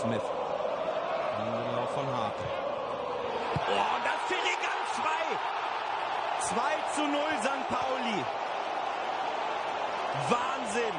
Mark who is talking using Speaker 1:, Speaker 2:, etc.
Speaker 1: Smith. Lauf von Hart.
Speaker 2: Oh, das Felix ganz 2. 2 zu 0 St. Pauli. Wahnsinn.